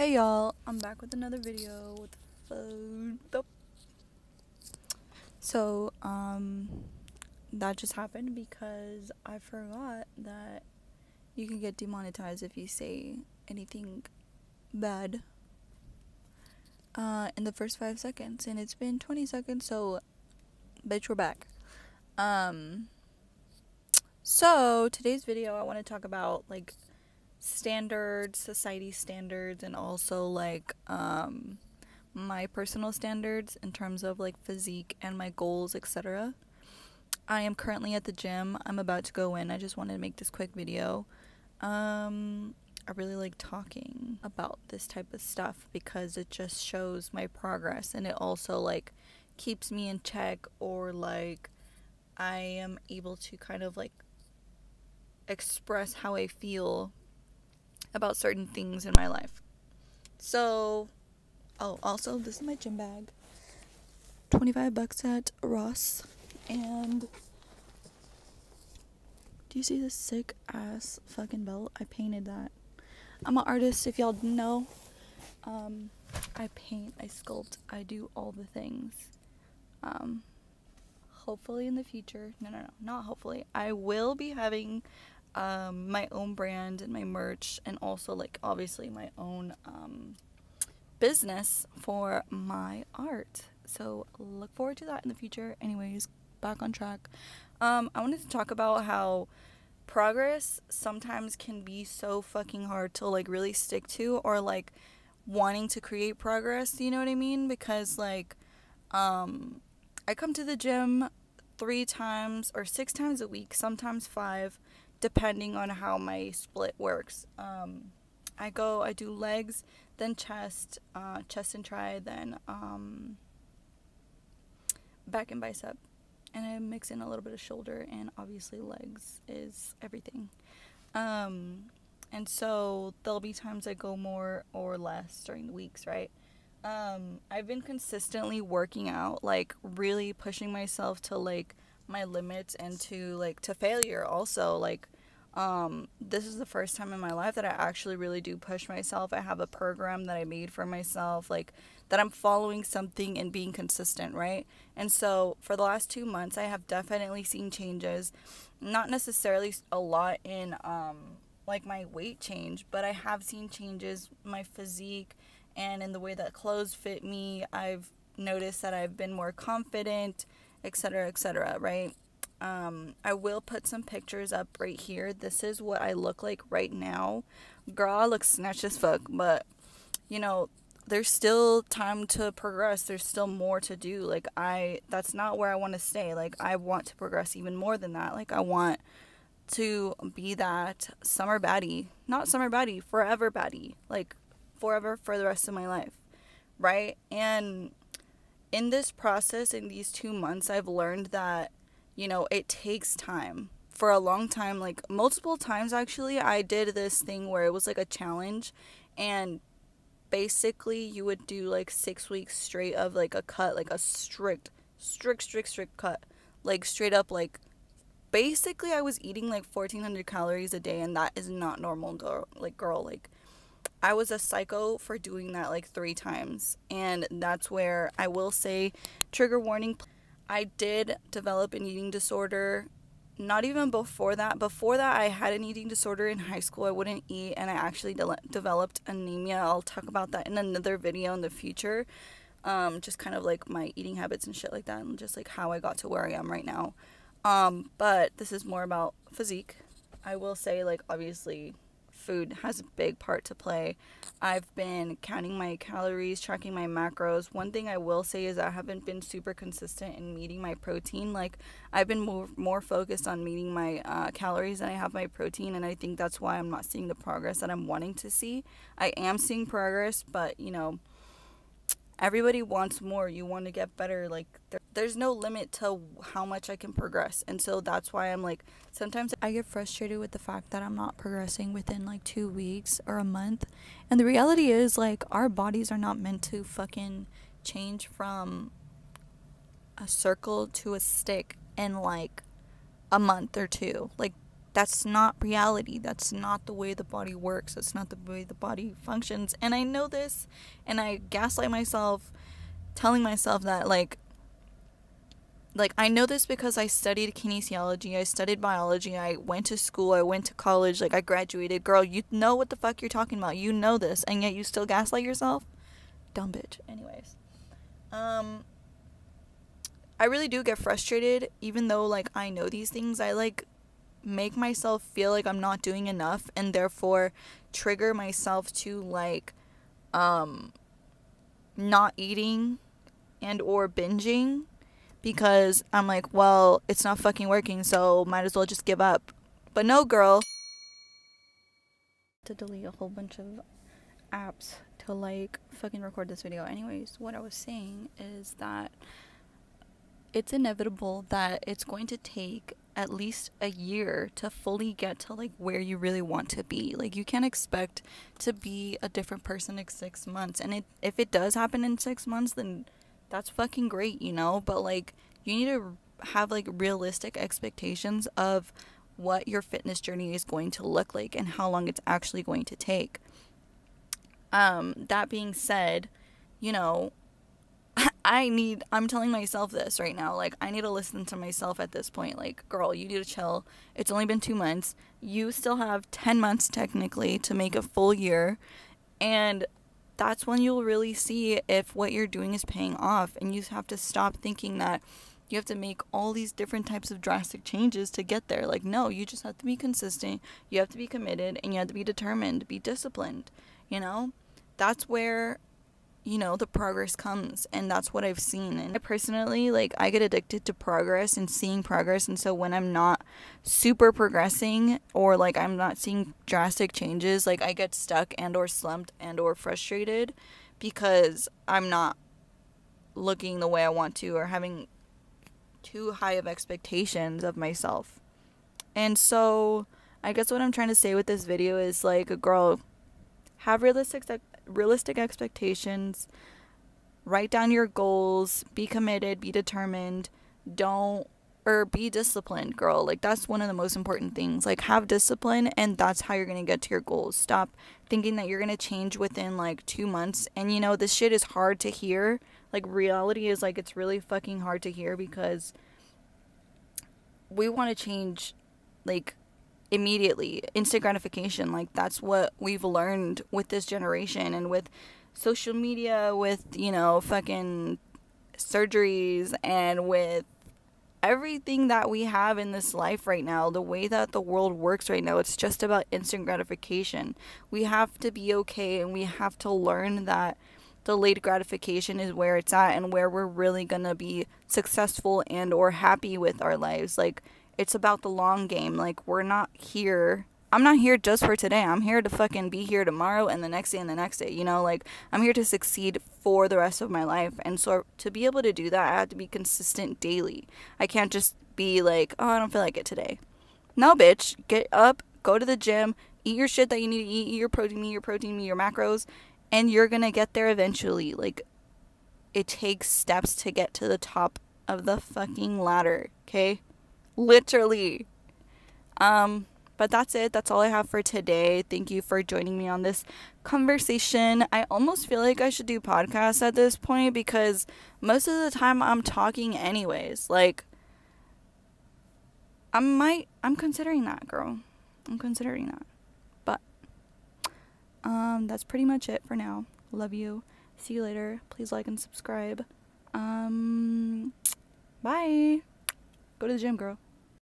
Hey y'all, I'm back with another video with phone. So, um, that just happened because I forgot that you can get demonetized if you say anything bad uh, in the first five seconds, and it's been 20 seconds, so bitch, we're back. Um, so today's video, I want to talk about like standards, society standards, and also like um, my personal standards in terms of like physique and my goals, etc. I am currently at the gym. I'm about to go in. I just wanted to make this quick video. Um, I really like talking about this type of stuff because it just shows my progress and it also like keeps me in check or like I am able to kind of like express how I feel about certain things in my life. So, oh, also, this is my gym bag 25 bucks at Ross. And do you see this sick ass fucking belt? I painted that. I'm an artist, if y'all know. Um, I paint, I sculpt, I do all the things. Um, hopefully in the future, no, no, no, not hopefully, I will be having um, my own brand and my merch, and also like obviously my own um, business for my art. So look forward to that in the future. Anyways, back on track. Um, I wanted to talk about how progress sometimes can be so fucking hard to like really stick to or like wanting to create progress, you know what I mean? Because like um I come to the gym 3 times or 6 times a week, sometimes 5 depending on how my split works. Um, I go, I do legs, then chest, uh, chest and tri, then um, back and bicep. And I mix in a little bit of shoulder, and obviously, legs is everything. Um, and so there'll be times I go more or less during the weeks, right? Um, I've been consistently working out, like really pushing myself to like my limits and to like to failure also like um, this is the first time in my life that I actually really do push myself. I have a program that I made for myself, like that I'm following something and being consistent, right? And so for the last two months, I have definitely seen changes. Not necessarily a lot in um, like my weight change, but I have seen changes, my physique, and in the way that clothes fit me. I've noticed that I've been more confident etc., etc., right? Um, I will put some pictures up right here. This is what I look like right now. Girl, I look snatched as fuck, but you know, there's still time to progress. There's still more to do. Like I that's not where I want to stay. Like I want to progress even more than that. Like I want to be that summer baddie. Not summer baddie, forever baddie. Like forever for the rest of my life. Right? And in this process, in these two months, I've learned that, you know, it takes time. For a long time, like multiple times actually, I did this thing where it was like a challenge and basically you would do like six weeks straight of like a cut, like a strict, strict, strict, strict cut. Like straight up, like basically I was eating like 1400 calories a day and that is not normal, girl. Like, girl, like I was a psycho for doing that like three times. And that's where I will say, trigger warning, I did develop an eating disorder. Not even before that. Before that, I had an eating disorder in high school. I wouldn't eat, and I actually de- developed anemia. I'll talk about that in another video in the future. Um, just kind of like my eating habits and shit like that, and just like how I got to where I am right now. Um, but this is more about physique. I will say, like, obviously, food has a big part to play. I've been counting my calories, tracking my macros. One thing I will say is I haven't been super consistent in meeting my protein. Like I've been more more focused on meeting my uh, calories than I have my protein, and I think that's why I'm not seeing the progress that I'm wanting to see. I am seeing progress, but you know, everybody wants more. You want to get better. Like there, there's no limit to how much I can progress. And so that's why I'm like sometimes I get frustrated with the fact that I'm not progressing within like 2 weeks or a month. And the reality is like our bodies are not meant to fucking change from a circle to a stick in like a month or two. Like that's not reality. That's not the way the body works. That's not the way the body functions. And I know this and I gaslight myself telling myself that like like I know this because I studied kinesiology, I studied biology, I went to school, I went to college, like I graduated. Girl, you know what the fuck you're talking about. You know this and yet you still gaslight yourself? Dumb bitch. Anyways. Um I really do get frustrated even though like I know these things. I like make myself feel like I'm not doing enough and therefore trigger myself to like um not eating and or binging because I'm like, well, it's not fucking working, so might as well just give up. But no, girl. To delete a whole bunch of apps to like fucking record this video. Anyways, what I was saying is that it's inevitable that it's going to take at least a year to fully get to like where you really want to be. Like you can't expect to be a different person in 6 months. And it if it does happen in 6 months then that's fucking great, you know? But like you need to have like realistic expectations of what your fitness journey is going to look like and how long it's actually going to take. Um that being said, you know, I need I'm telling myself this right now. Like I need to listen to myself at this point. Like, girl, you need to chill. It's only been 2 months. You still have 10 months technically to make a full year. And that's when you'll really see if what you're doing is paying off and you have to stop thinking that you have to make all these different types of drastic changes to get there. Like no, you just have to be consistent. You have to be committed and you have to be determined, be disciplined, you know? That's where you know the progress comes and that's what i've seen. And I personally like i get addicted to progress and seeing progress and so when i'm not super progressing or like i'm not seeing drastic changes like i get stuck and or slumped and or frustrated because i'm not looking the way i want to or having too high of expectations of myself. And so i guess what i'm trying to say with this video is like a girl have realistic realistic expectations, write down your goals, be committed, be determined, don't or be disciplined, girl. Like that's one of the most important things. Like have discipline and that's how you're going to get to your goals. Stop thinking that you're going to change within like 2 months. And you know, this shit is hard to hear. Like reality is like it's really fucking hard to hear because we want to change like immediately. Instant gratification like that's what we've learned with this generation and with social media with you know fucking surgeries and with everything that we have in this life right now the way that the world works right now it's just about instant gratification. We have to be okay and we have to learn that delayed gratification is where it's at and where we're really going to be successful and or happy with our lives. Like it's about the long game. Like, we're not here. I'm not here just for today. I'm here to fucking be here tomorrow and the next day and the next day. You know, like, I'm here to succeed for the rest of my life. And so, to be able to do that, I have to be consistent daily. I can't just be like, oh, I don't feel like it today. No, bitch. Get up, go to the gym, eat your shit that you need to eat, eat your protein, eat your protein, eat your macros, and you're gonna get there eventually. Like, it takes steps to get to the top of the fucking ladder, okay? Literally. Um, but that's it. That's all I have for today. Thank you for joining me on this conversation. I almost feel like I should do podcasts at this point because most of the time I'm talking anyways. Like I might I'm considering that, girl. I'm considering that. But um that's pretty much it for now. Love you. See you later. Please like and subscribe. Um bye. Go to the gym, girl.